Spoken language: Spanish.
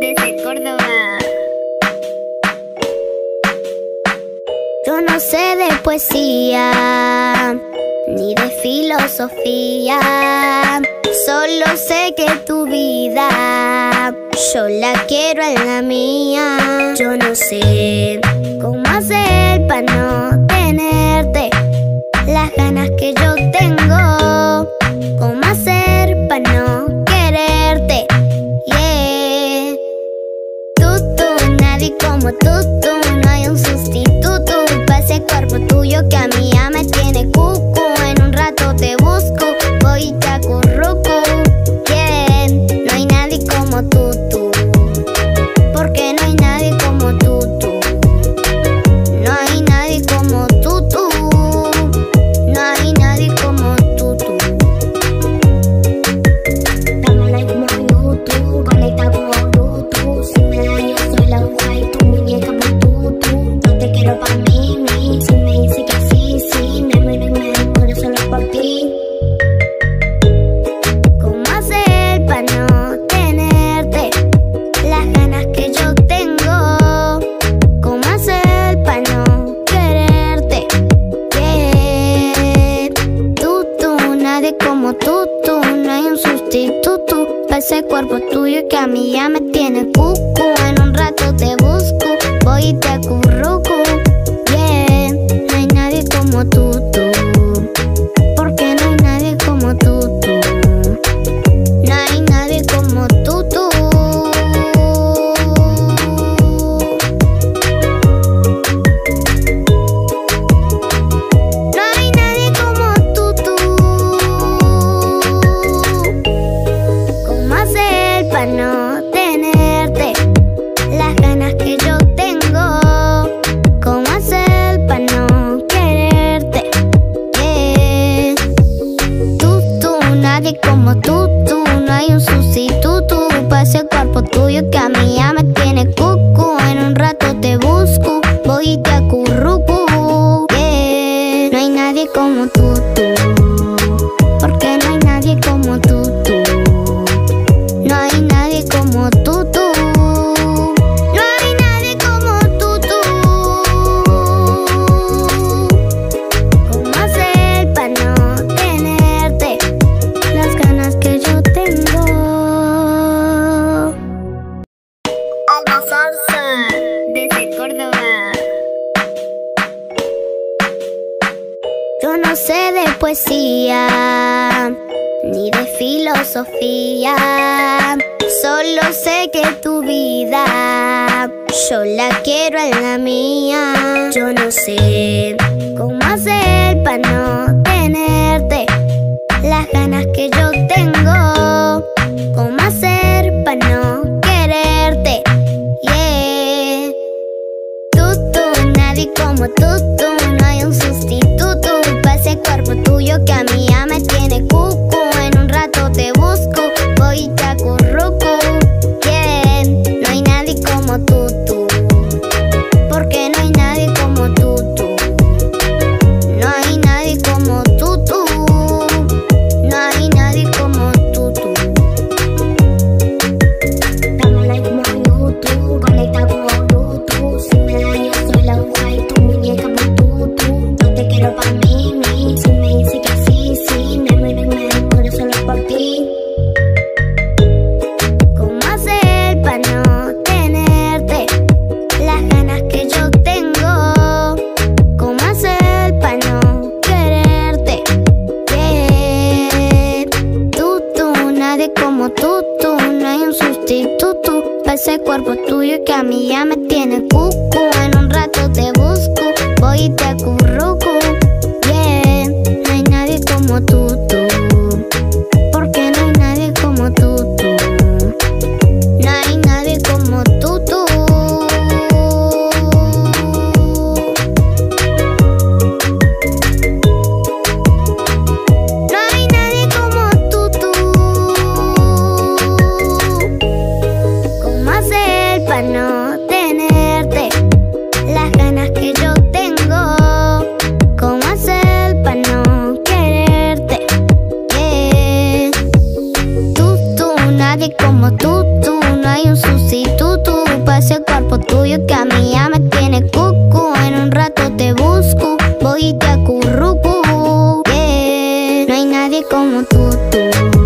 Desde Córdoba. Yo no sé de poesía, ni de filosofía. Solo sé que tu vida, yo la quiero en la mía. Yo no sé cómo hacer para no what the ese cuerpo tuyo que a mí ya me tiene no sé de poesía ni de filosofía. Solo sé que tu vida yo la quiero en la mía. Yo no sé cómo hacer para no tenerte las ganas que yo tengo. nadie como tú, tú. No hay un sustituto para ese cuerpo tuyo que a mí ya me tiene cucu. En un rato te busco, voy y te cubro. como tú, tú No hay un sustituto. Para ese cuerpo tuyo que a mí ya me tiene cucu. En un rato te busco, voy y te acurruco. Yeah. No hay nadie como tú, tú.